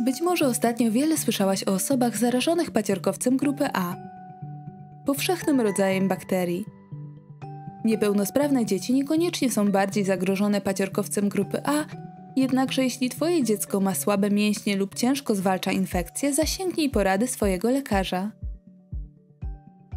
Być może ostatnio wiele słyszałaś o osobach zarażonych paciorkowcem grupy A, powszechnym rodzajem bakterii. Niepełnosprawne dzieci niekoniecznie są bardziej zagrożone paciorkowcem grupy A, jednakże jeśli Twoje dziecko ma słabe mięśnie lub ciężko zwalcza infekcje, zasięgnij porady swojego lekarza.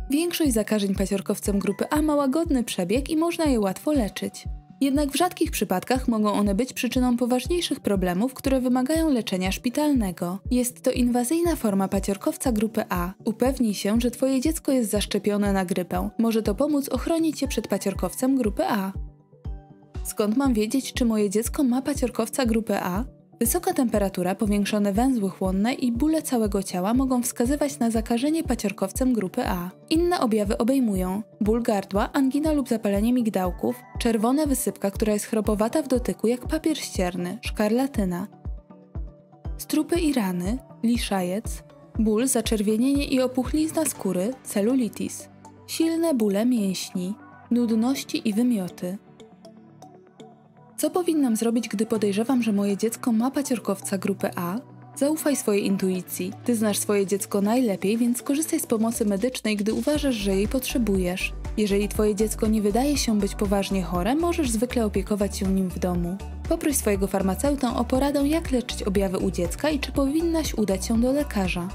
Większość zakażeń paciorkowcem grupy A ma łagodny przebieg i można je łatwo leczyć. Jednak w rzadkich przypadkach mogą one być przyczyną poważniejszych problemów, które wymagają leczenia szpitalnego. Jest to inwazyjna forma paciorkowca grupy A. Upewnij się, że Twoje dziecko jest zaszczepione na grypę. Może to pomóc ochronić się przed paciorkowcem grupy A. Skąd mam wiedzieć, czy moje dziecko ma paciorkowca grupy A? Wysoka temperatura, powiększone węzły chłonne i bóle całego ciała mogą wskazywać na zakażenie paciorkowcem grupy A. Inne objawy obejmują ból gardła, angina lub zapalenie migdałków, czerwona wysypka, która jest chropowata w dotyku jak papier ścierny, szkarlatyna, strupy i rany, liszajec, ból, zaczerwienienie i opuchlizna skóry, celulitis, silne bóle mięśni, nudności i wymioty. Co powinnam zrobić, gdy podejrzewam, że moje dziecko ma paciorkowca grupy A? Zaufaj swojej intuicji. Ty znasz swoje dziecko najlepiej, więc korzystaj z pomocy medycznej, gdy uważasz, że jej potrzebujesz. Jeżeli twoje dziecko nie wydaje się być poważnie chore, możesz zwykle opiekować się nim w domu. Poproś swojego farmaceutę o poradę, jak leczyć objawy u dziecka i czy powinnaś udać się do lekarza.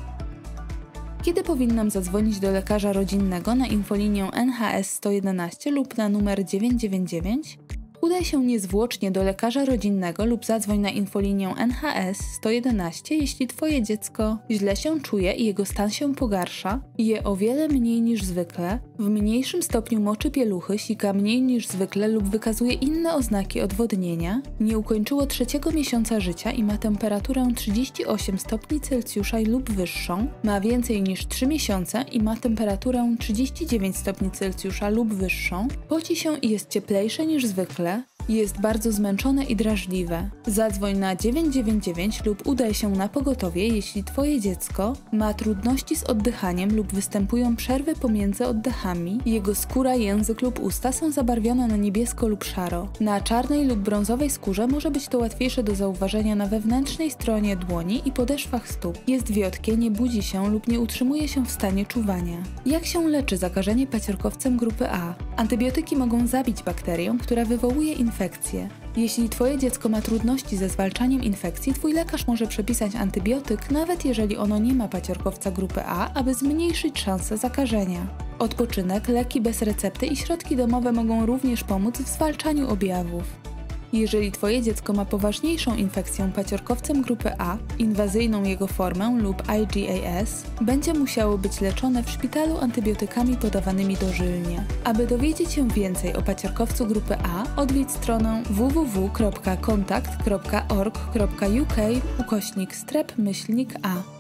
Kiedy powinnam zadzwonić do lekarza rodzinnego na infolinię NHS 111 lub na numer 999? Udaj się niezwłocznie do lekarza rodzinnego lub zadzwoń na infolinię NHS 111, jeśli Twoje dziecko źle się czuje i jego stan się pogarsza, je o wiele mniej niż zwykle, w mniejszym stopniu moczy pieluchy, sika mniej niż zwykle lub wykazuje inne oznaki odwodnienia, nie ukończyło trzeciego miesiąca życia i ma temperaturę 38 stopni Celsjusza lub wyższą, ma więcej niż 3 miesiące i ma temperaturę 39 stopni Celsjusza lub wyższą, poci się i jest cieplejsze niż zwykle, jest bardzo zmęczone i drażliwe. Zadzwoń na 999 lub udaj się na pogotowie, jeśli Twoje dziecko ma trudności z oddychaniem lub występują przerwy pomiędzy oddechami, jego skóra, język lub usta są zabarwione na niebiesko lub szaro. Na czarnej lub brązowej skórze może być to łatwiejsze do zauważenia na wewnętrznej stronie dłoni i podeszwach stóp. Jest wiotkie, nie budzi się lub nie utrzymuje się w stanie czuwania. Jak się leczy zakażenie paciorkowcem grupy A? Antybiotyki mogą zabić bakterię, która wywołuje infekcję. Jeśli Twoje dziecko ma trudności ze zwalczaniem infekcji, Twój lekarz może przepisać antybiotyk, nawet jeżeli ono nie ma paciorkowca grupy A, aby zmniejszyć szanse zakażenia. Odpoczynek, leki bez recepty i środki domowe mogą również pomóc w zwalczaniu objawów. Jeżeli Twoje dziecko ma poważniejszą infekcję paciorkowcem grupy A, inwazyjną jego formę lub IgAS, będzie musiało być leczone w szpitalu antybiotykami podawanymi dożylnie. Aby dowiedzieć się więcej o paciorkowcu grupy A, odwiedź stronę www.kontakt.org.uk ukośnik strep myślnik A.